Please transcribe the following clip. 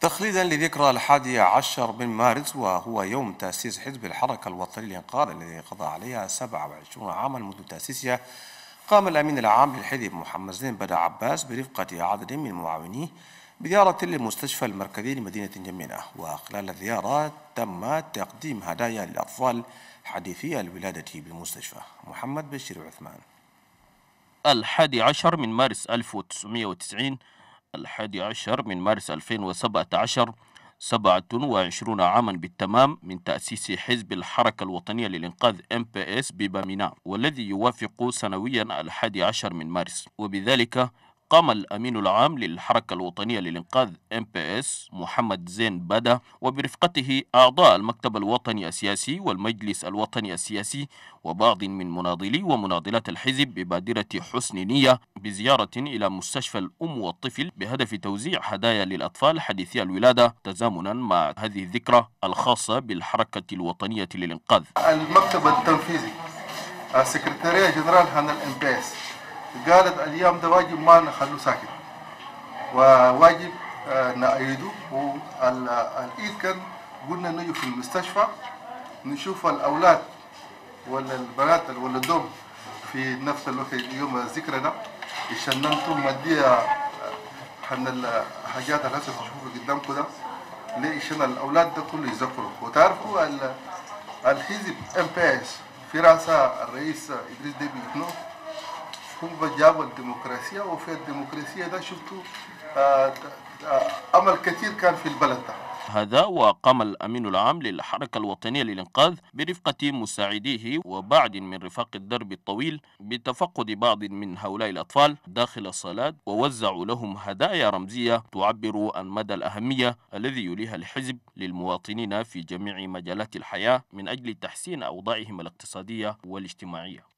تخليدا لذكرى الحادي عشر من مارس وهو يوم تأسيس حزب الحركة الوطنية للإنقاذ الذي قضى عليها 27 عاما منذ تأسيسها قام الأمين العام للحزب محمد زين بدع عباس برفقة عدد من معاونيه بزيارة للمستشفى المركزي لمدينة جمينة وخلال الزيارة تم تقديم هدايا للأطفال حديثي الولادة بالمستشفى. محمد بشير عثمان. الحادي عشر من مارس 1990 الحادي عشر من مارس 2017 سبعة وعشرون عاما بالتمام من تأسيس حزب الحركة الوطنية للإنقاذ MPS ببامينا والذي يوافق سنويا الحادي عشر من مارس. وبذلك قام الأمين العام للحركة الوطنية للإنقاذ MPS محمد زين بدا وبرفقته أعضاء المكتب الوطني السياسي والمجلس الوطني السياسي وبعض من مناضلي ومناضلات الحزب ببادرة حسن نية بزيارة إلى مستشفى الأم والطفل بهدف توزيع هدايا للأطفال حديثي الولادة تزامنا مع هذه الذكرى الخاصة بالحركة الوطنية للإنقاذ. المكتب التنفيذي ال secrétariat général MPS قالت اليوم ده واجب ما نخلوه ساكت. وواجب آه، نأيده. والإيد كان قلنا نجي في المستشفى نشوف الأولاد ولا البنات اللي ولدوهم في نفس الوقت يوم الذكرى ده يشننتم مدية حن الحاجات اللي هسه تشوفوا قدامكم ده. ليش الأولاد ده كله يذكروا؟ وتعرفوا ال- الحزب ام بي اس في رأسها الرئيس إدريس ديبي هم جابوا الديمقراطية وفي الديمقراطية ده شفتوا آه، آه، أمل كثير كان في البلد ده. هذا وقام الأمين العام للحركة الوطنية للإنقاذ برفقة مساعديه وبعض من رفاق الدرب الطويل بتفقد بعض من هؤلاء الأطفال داخل الصلاة ووزعوا لهم هدايا رمزية تعبر عن مدى الأهمية الذي يليها الحزب للمواطنين في جميع مجالات الحياة من أجل تحسين أوضاعهم الاقتصادية والاجتماعية.